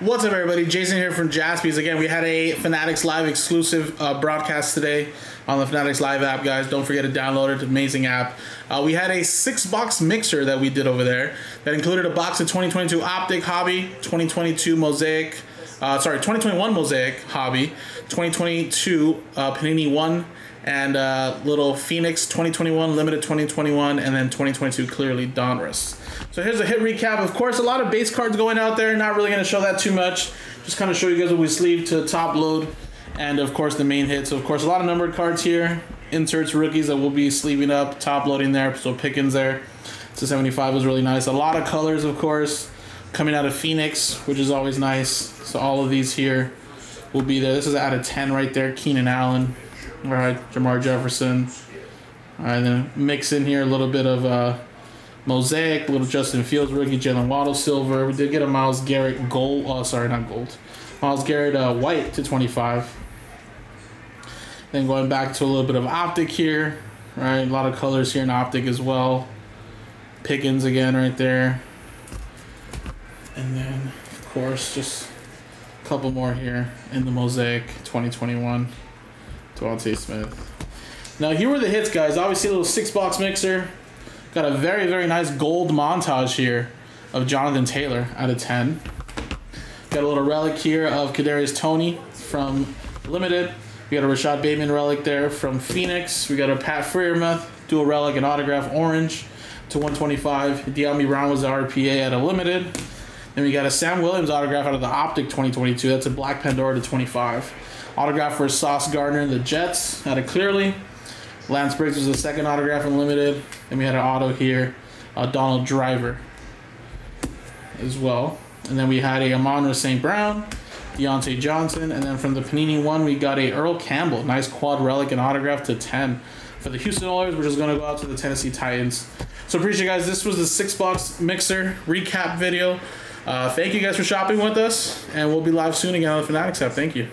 What's up, everybody? Jason here from Jaspys. Again, we had a Fanatics Live exclusive uh, broadcast today on the Fanatics Live app, guys. Don't forget to download it. Amazing app. Uh, we had a six box mixer that we did over there that included a box of 2022 Optic Hobby, 2022 Mosaic, uh, sorry, 2021 Mosaic Hobby, 2022 uh, Panini 1, and uh, little Phoenix 2021, Limited 2021, and then 2022 clearly Donruss. So here's a hit recap. Of course, a lot of base cards going out there. Not really going to show that too much. Just kind of show you guys what we sleeve to top load. And of course, the main hit. So, of course, a lot of numbered cards here. Inserts, rookies that we'll be sleeving up, top loading there. So, Pickens there. So, 75 was really nice. A lot of colors, of course, coming out of Phoenix, which is always nice. So, all of these here will be there. This is out of 10 right there. Keenan Allen. All right, Jermar Jefferson. All right, then mix in here a little bit of. Uh, Mosaic, little Justin Fields rookie, Jaylen Waddle silver. We did get a Myles Garrett gold. Oh, sorry, not gold. Myles Garrett uh, white to 25. Then going back to a little bit of optic here, right? A lot of colors here in optic as well. Pickens again right there. And then, of course, just a couple more here in the Mosaic 2021. DeVonta Smith. Now, here were the hits, guys. Obviously, a little six box mixer. Got a very, very nice gold montage here of Jonathan Taylor out of 10. Got a little relic here of Kadarius Toney from Limited. We got a Rashod Bateman relic there from Phoenix. We got a Pat Freiermuth dual relic and autograph orange to 125. Dyami Brown was the RPA at a Limited. Then we got a Sam Williams autograph out of the Optic 2022. That's a Black Pandora to 25. Autograph for Sauce Gardner, the Jets, out of Clearly. Lance Briggs was the second autograph in limited. Then we had an auto here, uh, Donald Driver as well. And then we had a Amon St. Brown, Diontae Johnson, and then from the Panini one we got a Earl Campbell, nice quad relic and autograph to 10 for the Houston Oilers, which is going to go out to the Tennessee Titans. So appreciate you guys. This was the six box mixer recap video. Uh, thank you guys for shopping with us, and we'll be live soon again on the Fanatics app. Thank you.